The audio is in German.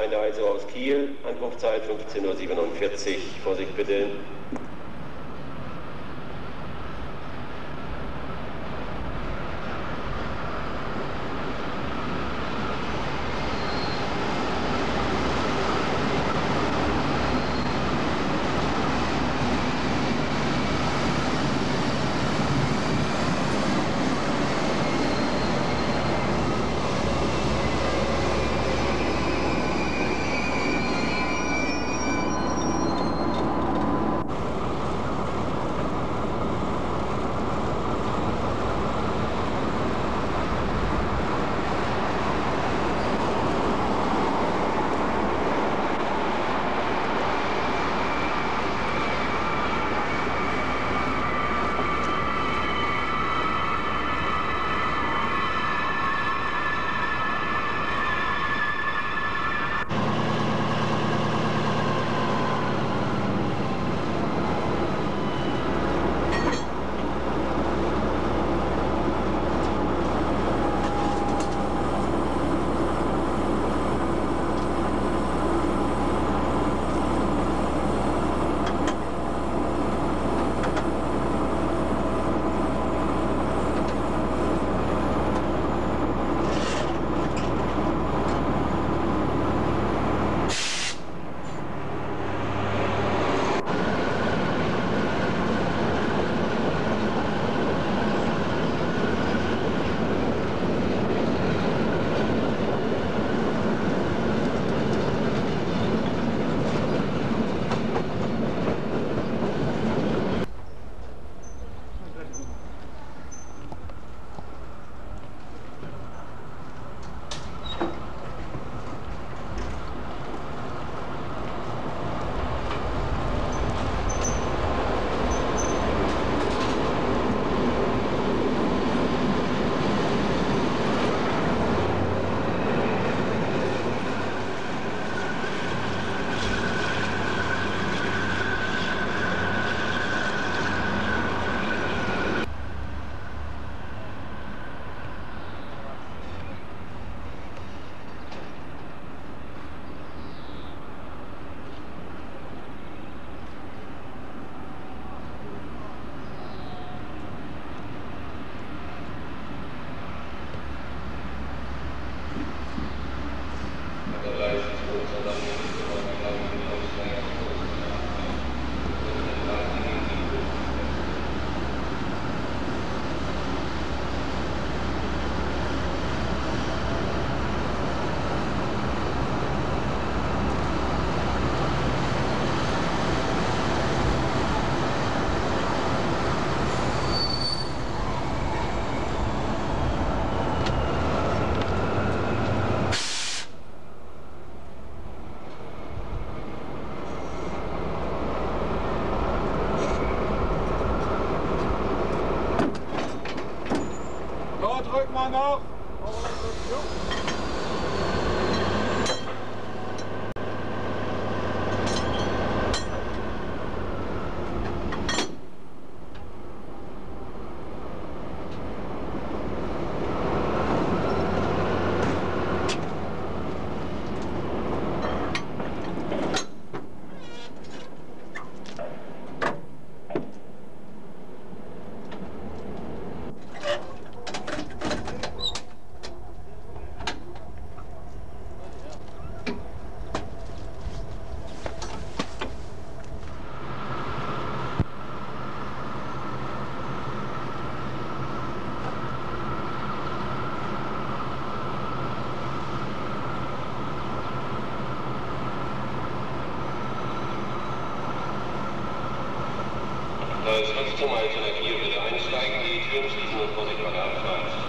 Gemeinde also aus Kiel. Ankunftszeit 15.47 Uhr. Vorsicht bitte. Drück mal noch. Wachstum, also Energie, bitte einsteigen, die Türen schließen und Vorsicht bei der Abfahrt.